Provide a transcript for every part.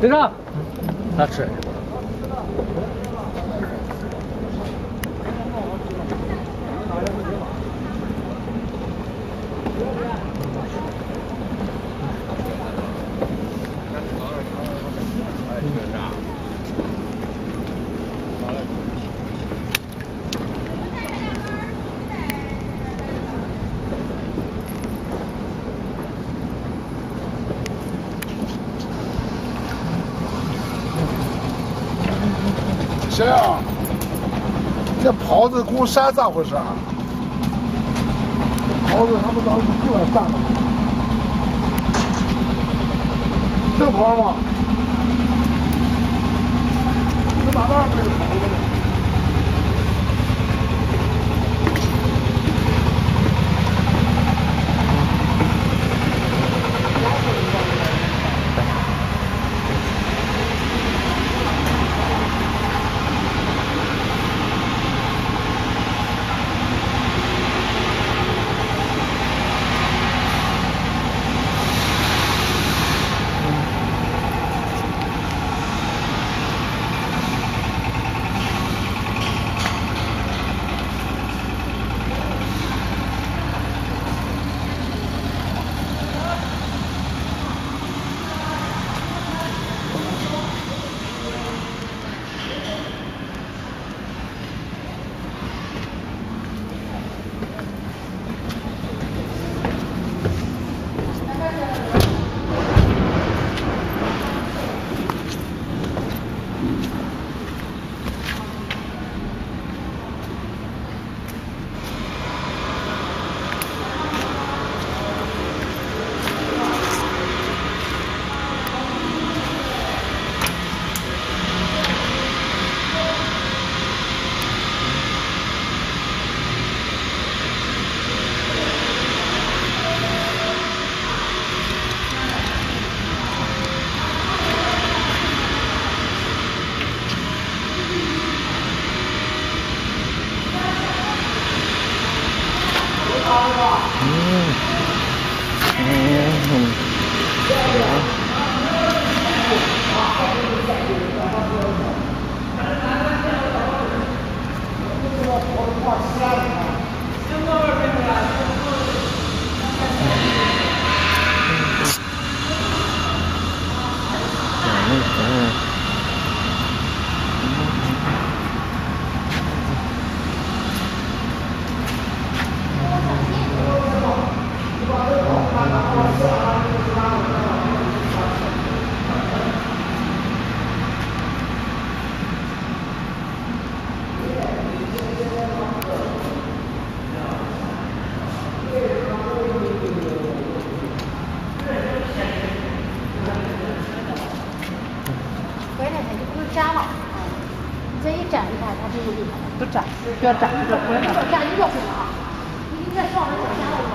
队长，拿吃。谁啊，这袍子给我扇咋回事啊？袍子他们当时就来扇了，这袍吗？这哪哪没有袍子 Đó. 地方不粘，不要粘，不要粘。粘你就毁了啊！你应该放着粘了吧？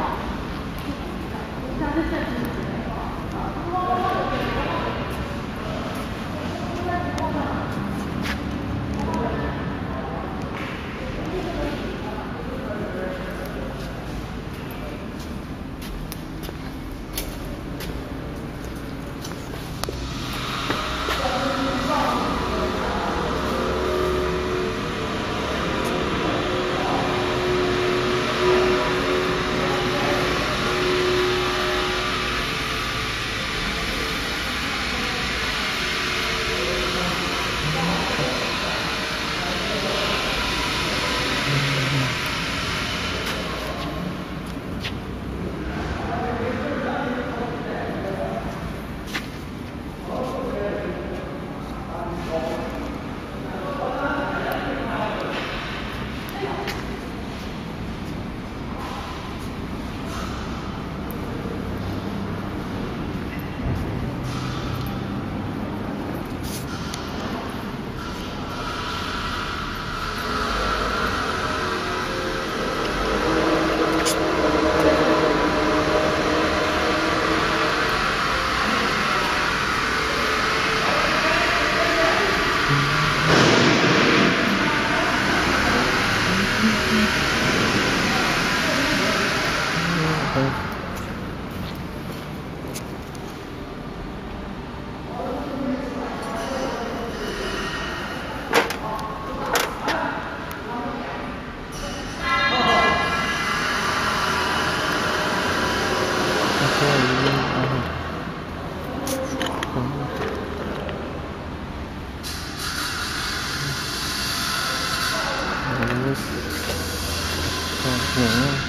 嗯，行。